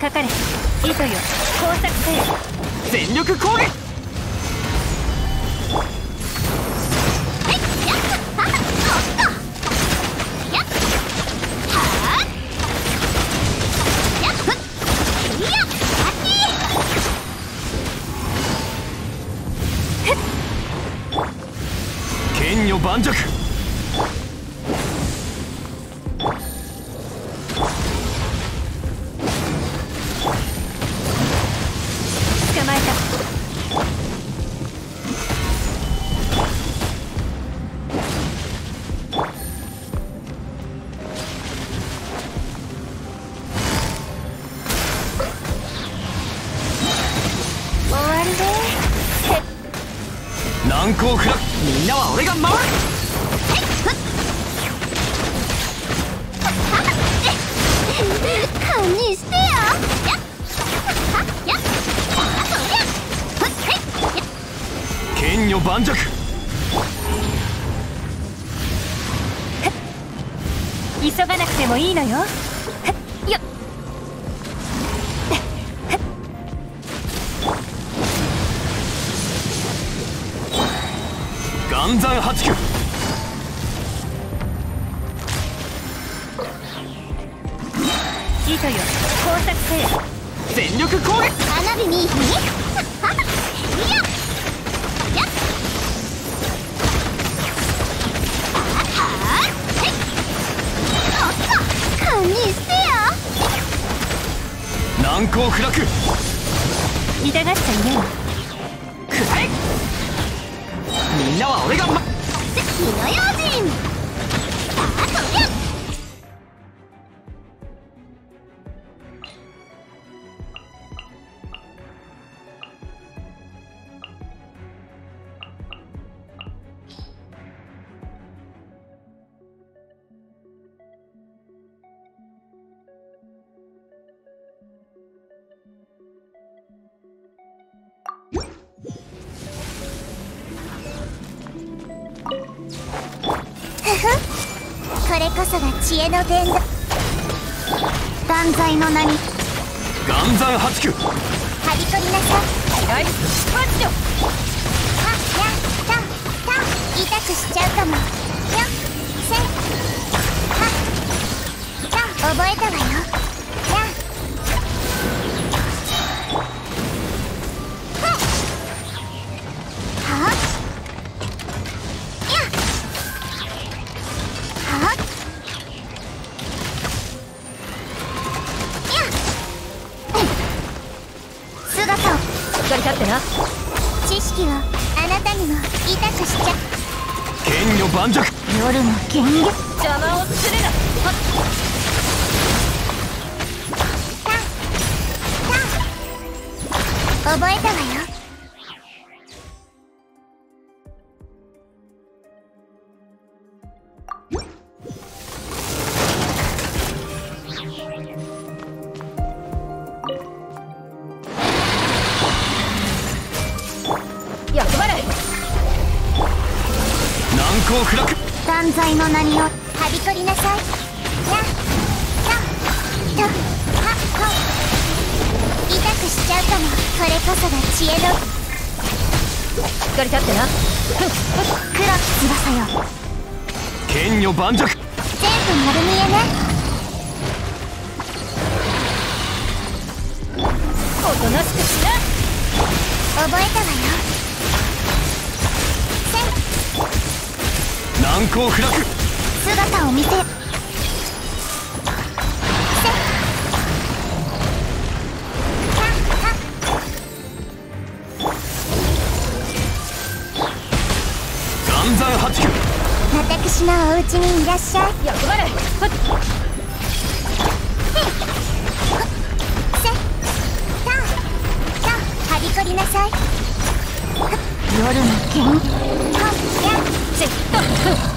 かかれ。糸よ。工作せよ。全力攻撃！剣女盤石難攻不落みんなは俺が守る。堪忍してよ剣女盤石急がなくてもいいのよよっ岩山八九糸よ。工作せよ。全力攻撃。花火に難攻不落痛がっちゃいないわくらえみんなは俺がま火の用心。これこそが知恵の伝道。断罪の名に。岩山八九。はびこりなさい。はいマッチョはやたた痛くしちゃうかも。よせはた覚えたわよしっかり立ってな知識をあなたにも痛くしちゃ。剣女盤石。夜の剣月邪魔をするな。覚えたわよ難攻不落断罪の名にをはびこりなさいやたとはほ痛くしちゃうかも。これこそが知恵の。しっかり立ってな。黒き翼よ。剣女盤石。全部丸見えね難攻不落姿を見せ私のお家にいらっしゃい。役払いはっはびこりなさい夜の剣はやせっと